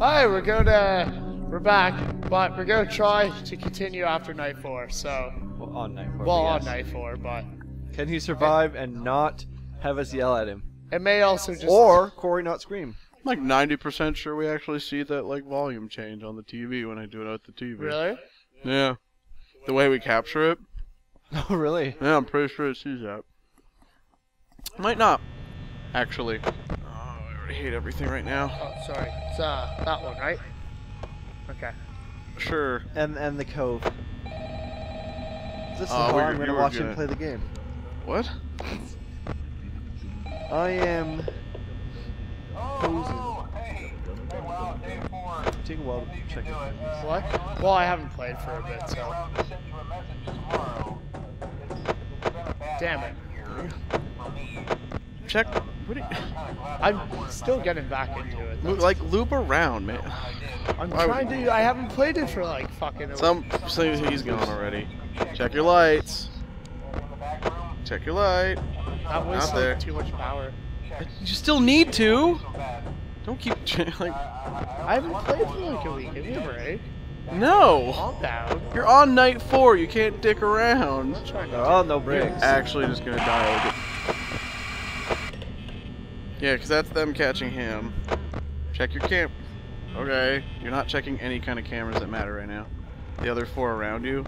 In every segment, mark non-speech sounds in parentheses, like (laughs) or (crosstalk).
Hi, we're going to. We're back, but we're going to try to continue after night four. So, Well, on night four. well, but on night four, but Can he survive and not have us yell at him? it may also just. Or Corey not scream? I'm like 90% sure we actually see that like volume change on the TV when I do it at the TV. Really? Yeah. The way we capture it. (laughs) Oh, really? Yeah, I'm pretty sure it sees that. Might not. Actually. Oh, I hate everything right now. Oh, sorry. It's uh that one, right? Okay. Sure. And and the cove. This is Oh, how we- I'm gonna watch gonna- him play the game. What? I am. Oh, hey. Hey, wow, day four. Take a while to check it. What? Well, I haven't played for a bit, so. Well, to send you a message tomorrow. It's, it's been a bad Damn it. here for. Check. What do you, (laughs) I'm still getting back into it. Lo- like loop around, man. I did. I'm Why would- trying to. I haven't played it for like fucking. a Some say he's gone already. Check your lights. In the back room, Check your light. That was Not there. too much power. You still need to. Don't keep (laughs) like. I haven't played for like a week. Give me a break. No. Calm down. You're on night four. You can't dick around. I'm trying to. Oh, no breaks. Actually, just gonna die. Yeah, because that's them catching him. Check your camp. Okay, you're not checking any kind of cameras that matter right now. The other four around you.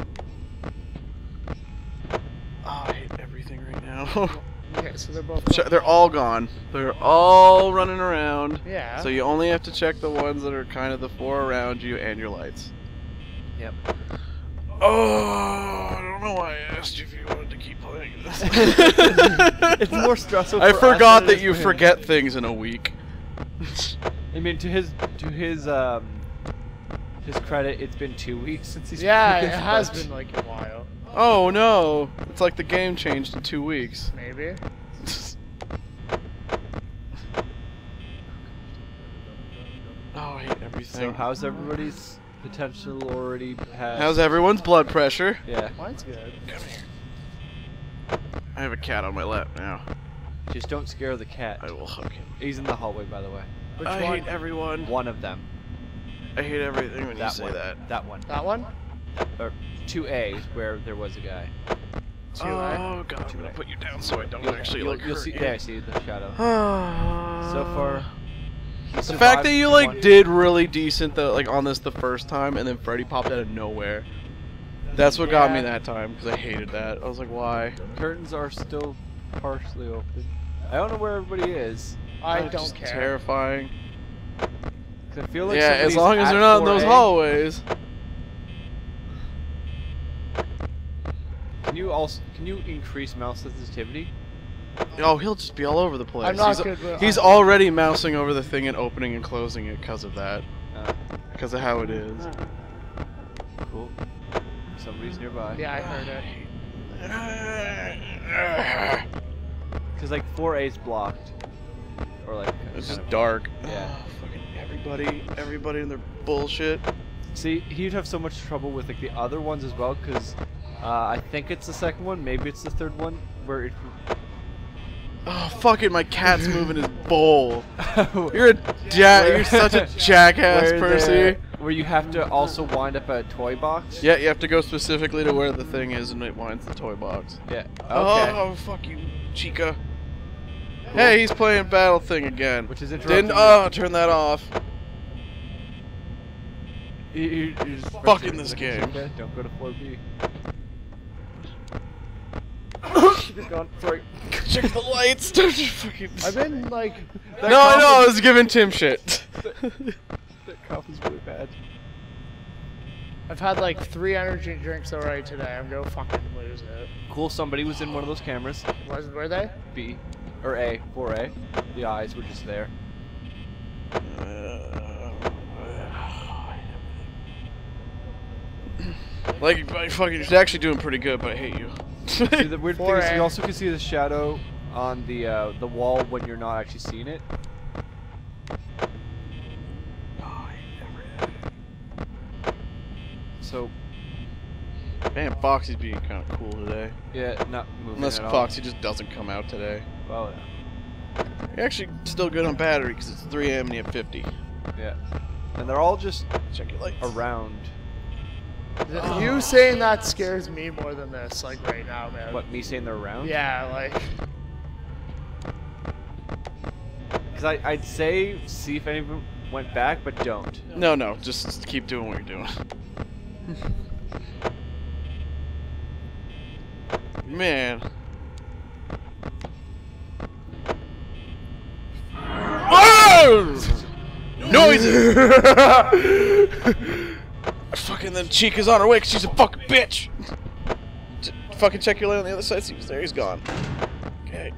Oh, I hate everything right now. (laughs) Okay, so they're both. Che- They're all gone. They're all running around. Yeah. So you only have to check the ones that are kind of the four around you and your lights. Yep. Oh, I don't know why I asked you if you wanted to keep. It's (laughs) more stressful. I for us forgot than it that is you for him. forget things in a week. I mean, to his to his um his credit, it's been two weeks since he's. Yeah, it has much. been like a while. Oh no! It's like the game changed in two weeks. Maybe. (laughs) Oh, I hate everything. So how's everybody's potential already passed? How's everyone's blood pressure? Yeah, Mine's good. Come here. I have a cat on my lap now. just don't scare the cat. I will hug him. He's in the hallway, by the way. Which I one? hate everyone. One of them. I hate everything when you That say one. that. That one. That one? Or two A's where there was a guy. Two, eh? oh god, I'm gonna put you down so I don't You'll, actually you'll, like you'll hurt see you. there. See the shadow. so (sighs) So far, The fact that you like one- did really decent though, like on this the first time, and then Freddy popped out of nowhere. That's what got me that time because I hated that. I was like, why? curtains are still partially open. I don't know where everybody is. I Oh, don't just care. Terrifying. 'cause I feel like yeah, as long as they're not in those hallways. Can you also can you increase mouse sensitivity? Oh, he'll just be all over the place. I'm not he's, good with- he's I'm- already mousing over the thing and opening and closing it because of that. Uh, Because of how it is. cool. Somebody's nearby. Yeah, I heard it. (laughs) Because like 4A's blocked. Or like. It's kind just dark. Yeah. Oh, fucking everybody, everybody and their bullshit. See, he'd have so much trouble with like the other ones as well, because uh, I think it's the second one, maybe it's the third one, where it. Oh, fuck it, my cat's (laughs) moving his bowl. (laughs) You're a ja- you're such a jackass, where Percy. Where you have to also wind up a toy box. Yeah, you have to go specifically to where the thing is and it winds the toy box. Yeah. Oh, okay. Oh, fuck you, Chica. Hey, he's playing Battle Thing again. Which is interesting. Didn't, oh, turn that off. You- you- you're just Fucking this game. Don't go to 4B. Chica's gone. Sorry. Check the lights. (laughs) Don't you fucking. I've been like. no, I know, I was giving Tim shit. (laughs) That cough is really bad. I've had like three energy drinks already today. I'm gonna fucking lose it. Cool. Somebody was in one of those cameras. Was were they? B or A. 4A. The eyes were just there. (sighs) like, I fucking, he's actually doing pretty good, but I hate you. See, the weird thing is you also can see the shadow on the uh, the wall when you're not actually seeing it. So Man, Foxy's being kind of cool today. yeah, not moving Unless at all. Foxy just doesn't come out today. Well, You're actually still good on battery because it's 3 a.m. and you have 50. yeah. And they're all just Check your lights. around. You oh. saying that scares me more than this, like right now, man. What, me saying they're around? Yeah, like Because I'd say see if any of them went back, but don't. No, no, just keep doing what you're doing. Man. Oh! Noises! (laughs) fucking then Chica's on her way 'cause she's a fucking bitch! J- fucking check your light on the other side, see who's there, he's gone. Okay.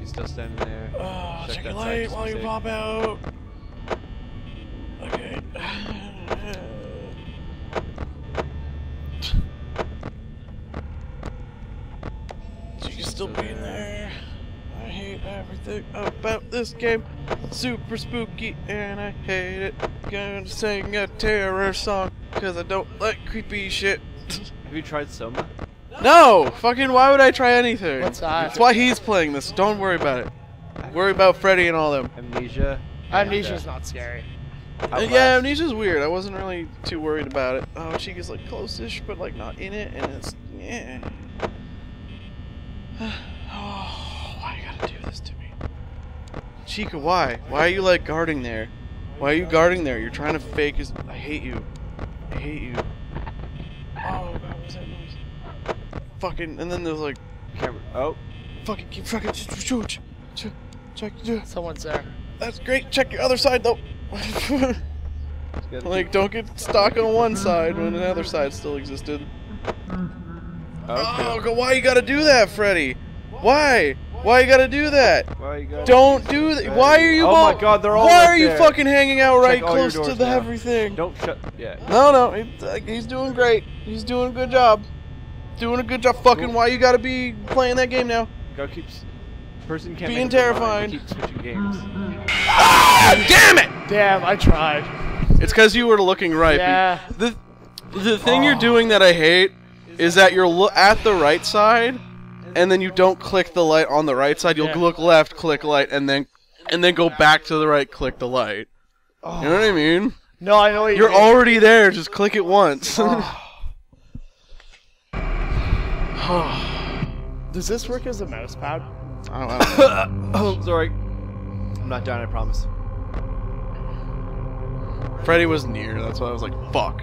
He's still standing there. Oh, Check check, your side light while you see. pop out. Okay. She can still be in there. I hate everything about this game. Super spooky and I hate it. Gonna sing a terror song because I don't like creepy shit. (laughs) Have you tried Soma? No! Fucking why would I try anything? What's that? That's why he's playing this. Don't worry about it. Worry about Freddy and all them. Amnesia. amnesia's not scary. Uh, Outlast. yeah, Amnesia's weird. I wasn't really too worried about it. Oh, Chica's like close-ish, but like not in it, and it's yeah. Oh, why you gotta do this to me, Chica? Why? Why are you like guarding there? Why are you guarding there? You're trying to fake his. I hate you. I hate you. Oh God, what was that noise? Fucking, and then there's like Camera. Oh, fucking keep fucking check check check. Someone's there. That's great. Check your other side though. Like, don't get stuck on one side when another side still existed. Oh, Okay. go- why you gotta do that, Freddy? Why? Why you gotta do that? Why you gotta Don't do that. Freddy? Why are you Oh my God, they're all Why right are you there. fucking hanging out right all your close to the now. everything? Don't shut. Yeah. No, no, he- uh, he's doing great. He's doing a good job. Doing a good job. Fucking, why you gotta be playing that game now? Go keeps. Person can't Being make up terrified. Keep switching games. Ah, damn it! Damn, I tried. It's because you were looking right. Yeah. The the thing you're doing that I hate is that you're at the right side, and then you don't click the light on the right side. You'll Yeah. look left, click light, and then and then go back to the right, click the light. You know what I mean? No, I know what You're mean. already there. Just click it once. (sighs) (sighs) Does this work as a mouse pad? I don't, I don't know. oh, sorry. I'm not done. I promise. Freddy was near. That's why I was like, "Fuck."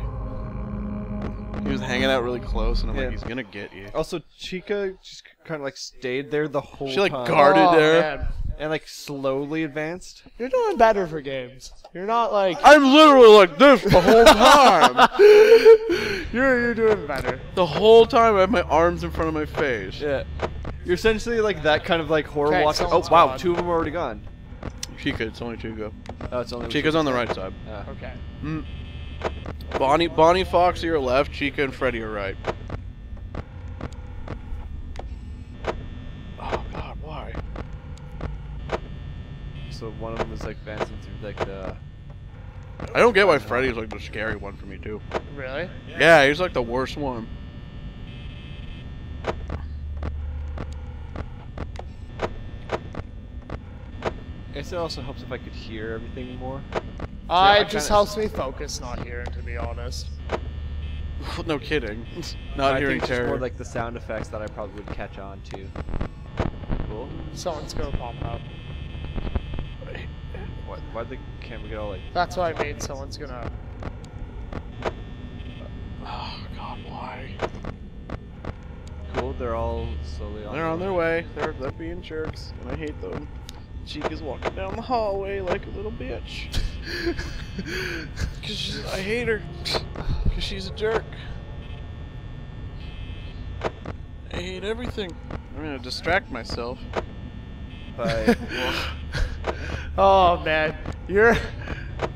He was hanging out really close, and I'm Yeah. like, "He's gonna get you." Also, Chica just kind of like stayed there the whole time. She, like, time. guarded Oh, there. man. and like slowly advanced. You're doing better for games. You're not like I'm literally like this the whole time. (laughs) you're you're doing better. the whole time I have my arms in front of my face. Yeah. You're essentially like that kind of like horror Okay, walking. Oh someone's wow, gone. two of them are already gone. Chica, it's only Chica. Oh, it's only Chica's on the right side. Uh, Okay. Mm. Bonnie, Bonnie Fox to your left, Chica and Freddy are right. Oh God, why? so one of them is like dancing through like the. I don't get why Freddy's like the scary one for me too. Really? Yeah, he's like the worst one. I guess it also helps if I could hear everything more. I it just kinda- helps me focus not hearing, to be honest. (laughs) no kidding. (laughs) Not I hearing think it's terror. more like the sound effects that I probably would catch on to. Cool. Someone's gonna pop up. Why, why'd the camera get all like? That's what I mean. Someone's gonna. (sighs) oh God, why? Cool. They're all slowly on. They're on their way. They're they're being jerks, and I hate them. Chica's walking down the hallway like a little bitch. (laughs) Cause I hate her. Cause she's a jerk. I hate everything. I'm gonna distract myself. By, (laughs) Oh man, you're.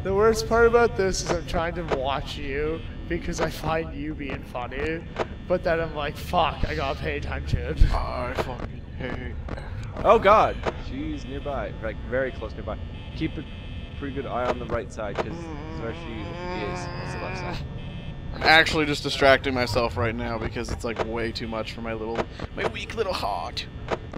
The worst part about this is I'm trying to watch you because I find you being funny, but then I'm like, fuck, I gotta pay attention. (laughs) I fucking hate. oh God, she's nearby, like very close nearby. Keep a pretty good eye on the right side because where she is, it's the left side. I'm actually just distracting myself right now because it's like way too much for my little, my weak little heart.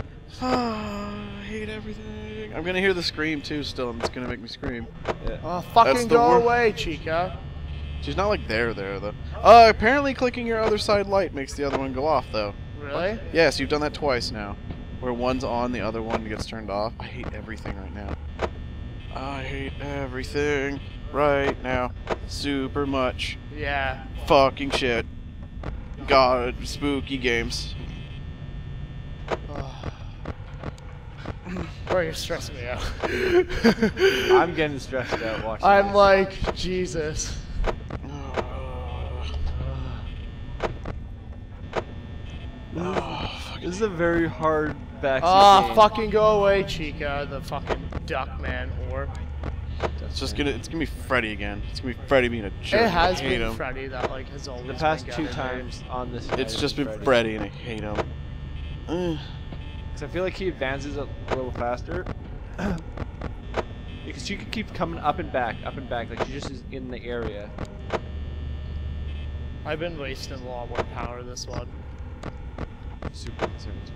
(sighs) I hate everything. I'm gonna hear the scream too. Still, and it's gonna make me scream. Yeah. Oh, fucking go away, Chica. She's not like there there though. Uh, apparently clicking your other side light makes the other one go off though. Really? Yes, you've done that twice now. Where one's on, the other one gets turned off. I hate everything right now. I hate everything right now. Super much. Yeah. Fucking shit. God, spooky games. Oh. (sighs) Bro, you're stressing me out. (laughs) I'm getting stressed out watching. I'm this. like, Jesus. Oh, fucking This is a very hard backseat Ah, game. fucking go away, Chica, the fucking duck man whore. It's just gonna, it's gonna be Freddy again. It's gonna be Freddy being a jerk. It has been him. Freddy that like has always The past been two getting me. times on this. It's just been Freddy, and I hate him. Because I feel like he advances a little faster. because she can keep coming up and back, up and back, like she just is in the area. I've been wasting a lot more power this one. Super concerned is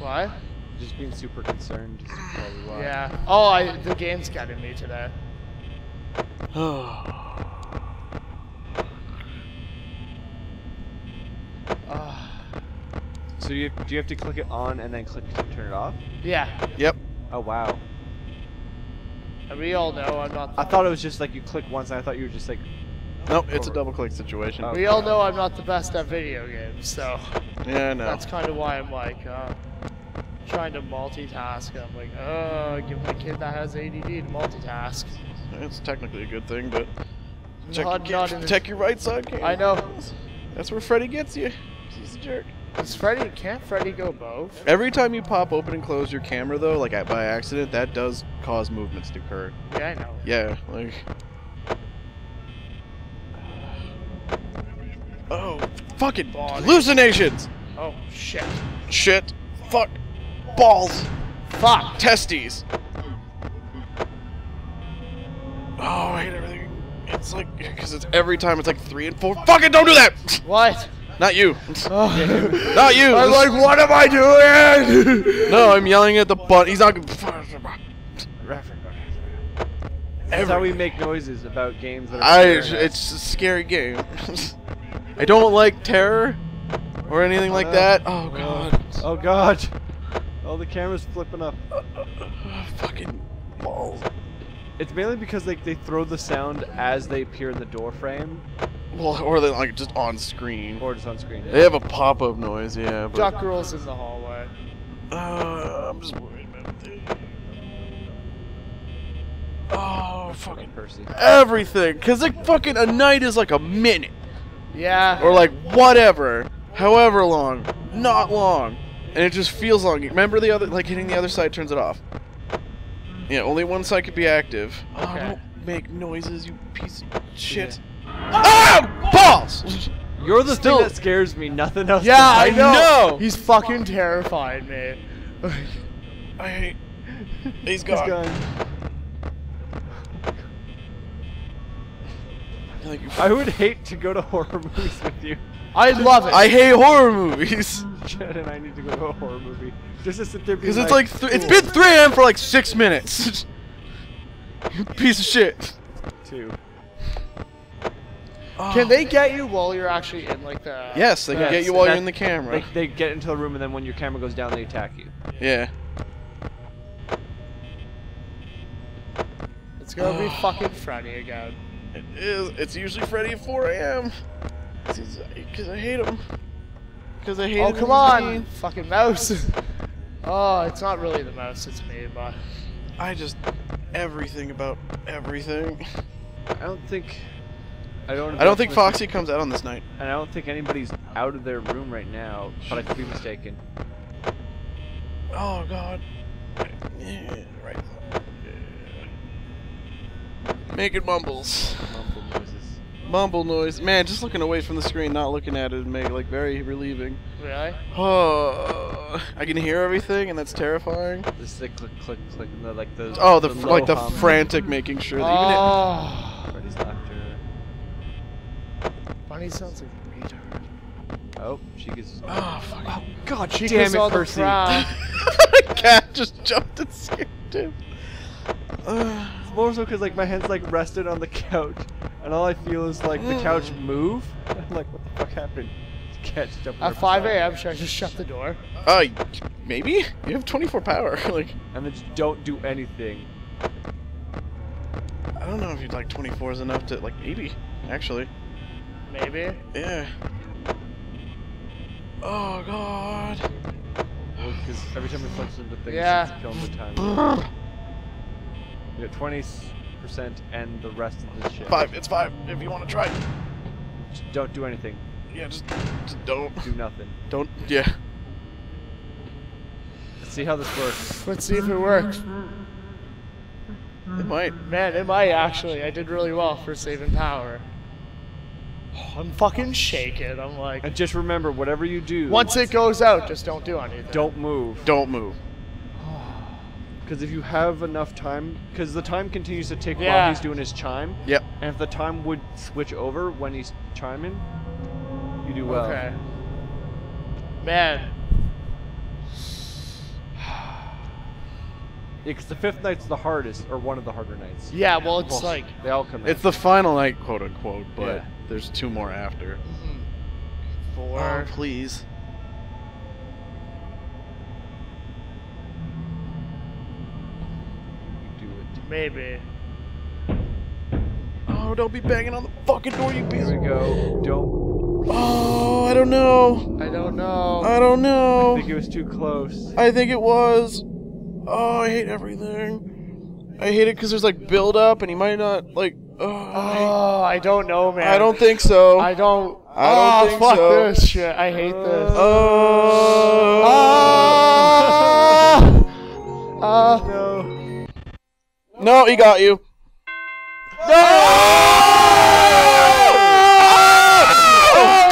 why. What? Just being super concerned is probably why. Yeah. Oh, I the game's getting me today. Ah. (sighs) So you do you have to click it on and then click to turn it off? yeah. Yep. Oh wow. And we all know I'm not. I thought it was just like you click once, and I thought you were just like. Nope, it's a double click situation. Oh. we all know I'm not the best at video games, so Yeah, I know. that's kind of why I'm like uh, trying to multitask. I'm like, oh, give my kid that has ADD to multitask. It's technically a good thing, but check, Not- your, not check your right side. I know. That's where Freddy gets you. He's a jerk. Does Freddy? Can't Freddy go both? Every time you pop open and close your camera, though, like by accident, that does cause movements to occur. Yeah, I know. Yeah, like. Oh, fucking Body. hallucinations! Oh shit. Shit. Fuck. Balls. Fuck. Testes. Oh, I hate everything. It's like, because it's every time it's like three and four. Fucking don't do that! What? Not you. Oh. (laughs) Not you. I'm like, what am I doing? (laughs) No, I'm yelling at the butt. He's not. That's how we make noises about games that are. I. It's a scary game. (laughs) I don't like terror or anything like no. that. Oh god. Oh god. Oh, the camera's flipping up. Fucking balls. It's mainly because like they throw the sound as they appear in the door frame Well, or they're like just on screen. or just on screen. They have a pop-up noise, yeah. But, Duck girl's in the hallway. Uh, I'm just worried about it. Oh, Fucking fucking Percy. everything. Cause like fucking a night is like a minute. Yeah. or like whatever, however long, not long, and it just feels long. Remember the other, like hitting the other side turns it off. Yeah, only one side could be active. Oh, Okay. don't make noises, you piece of shit. Ah, balls! You're the Still- thing that scares me. Nothing else. yeah, I (laughs) I know. know. He's fucking terrifying me. I hate. He's He's gone. Gone. I would hate to go to horror movies with you. I love it. I hate horror movies (laughs) Chad and I need to go to a horror movie just to sit there. because Because it's like th- it's been 3 a.m. for like six minutes. (laughs) Piece of shit. two. Can they get you while you're actually in like the? Yes, they can Yes, get you while you're in the camera. They, they get into the room and then when your camera goes down, they attack you. Yeah. It's gonna be (sighs) fucking Freddy again. It is. It's usually Freddy at 4 a.m. Because I hate him. Because I hate Oh him. Oh, come on, fucking mouse. (laughs) oh, it's not really the mouse. It's me, but I just. Everything about everything. I don't think. I don't. I don't think invest Foxy comes out on this night. And I don't think anybody's out of their room right now, but I could be mistaken. Oh god. Yeah, right. Yeah. Making mumbles. Mumble noises. Mumble noise. Man, just looking away from the screen, not looking at it, make like very relieving. really, Oh, I can hear everything, and that's terrifying. Just like click, click, click, and the, like the. Oh, the, low like the hum. frantic making sure that even it, oh, Freddy's laughter. Bunny sounds like a retard. Oh, she gets. Oh fuck. God She damn goes it, on the Percy! prowl. (laughs) Cat just jumped and scared him. Uh, It's more so because like my hand's like rested on the couch, and all I feel is like the couch move. I'm (laughs) like, what the fuck happened? The cat just jumped At 5 a.m., should I just shut the door? uh, maybe you have 24 power. (laughs) like, And then just don't do anything. I don't know if you'd like 24 is enough to like maybe actually. Maybe. Yeah. Oh god. Because every time we punch into things, Yeah. it's killing the time. (sniffs) You got 20% and the rest of the shit. Five. It's five. If you want to try. Just don't do anything. Yeah, just, just don't. Do nothing. Don't. Yeah. Let's see how this works. Let's see if it works. It might. Man, it might actually. I did really well for saving power. Oh, I'm fucking shaking. I'm like, And just remember, whatever you do, once it goes out, just don't do anything. don't move. Don't move. Because if you have enough time, because the time continues to tick while he's doing his chime, Yep. and if the time would switch over when he's chiming, you do well. Okay. Man, (sighs) Because the fifth night's the hardest, or one of the harder nights. yeah. Well, it's Well, like they all come. It's in. the final night, quote unquote, but Yeah. there's two more after. Mm-hmm. Oh, four. Oh, please. do it. Maybe. Oh, don't be banging on the fucking door, you piece. Here we go. Don't. Oh, I don't know. I don't know. I don't know. I think it was too close. I think it was. Oh, I hate everything. I hate it because there's like build up, and he might not like. Oh, I, oh, I don't know, man. I don't think so. I don't. I don't oh, think fuck so. this shit. I hate this. Oh. No, he got you. Oh,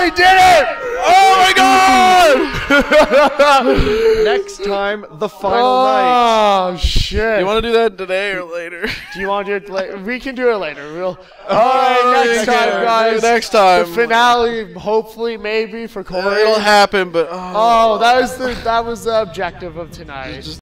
we did it! Oh my god! (laughs) Next time, the final oh, night. Oh shit! you want to do that today or later? Do you want to do it later? We can do it later. We'll. Oh, all right, next time, guys. Next time. The finale, hopefully, maybe for Corey. it'll happen, but Oh, oh that was the that was the objective of tonight.